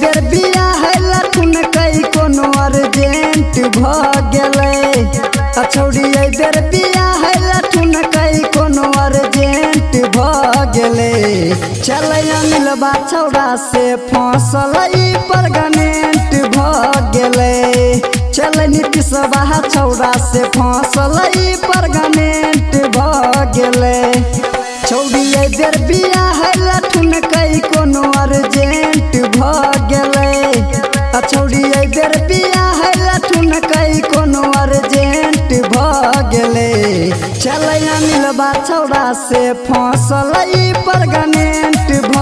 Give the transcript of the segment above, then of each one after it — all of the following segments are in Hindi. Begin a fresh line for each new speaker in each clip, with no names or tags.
बेर बिया है लखुन कई कोनो अर्जेंट भ गेलै। आ छौड़ी ए बेर बिया है लखुन कई कोनो अर्जेंट भ गेलै। चलै अनिलबा छौड़ा से फ़सल परगनेंट भ गेलै। चल छौड़ा से फ़सल परगनेंट भ छौड़ी ए बेर बिया गेलै। चल अनिलबा छौड़ा से फ़सल परमानेंट भ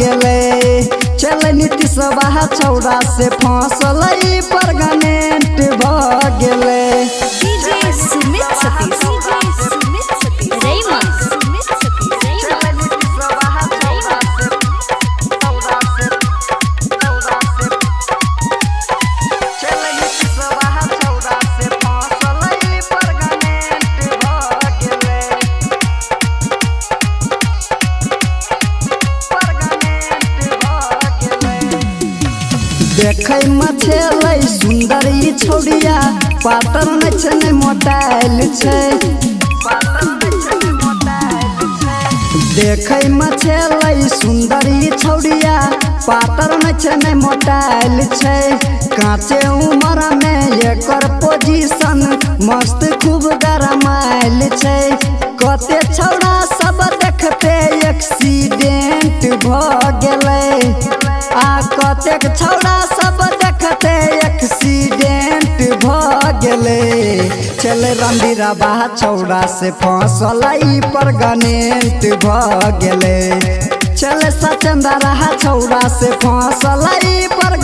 गेले। चल नीतीशबा छौड़ा से फ़सल देखै मछलै सुन्दर ई छौड़िया। पातर नै छै। मोटाइल देखै ई छौड़िया। पातर छै। मोटाइल काँचे उमर में एकर पोजीशन मस्त खूब गरमाइल छै। कते छौड़ा चल रंडीरा बा से फ़सल परगनेंट भ गेलै। चल सचंदा रहा चौड़ा से फ़सल परगनेंट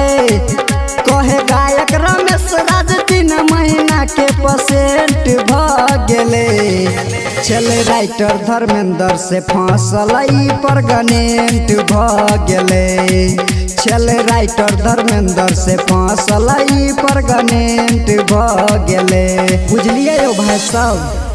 के भागले चल राइटर धर्मेंद्र से फ़सल परगनेंट भागले चल राइटर धर्मेंद्र से फ़सल परगनेंट भागले बुझलिए यो भाई सब?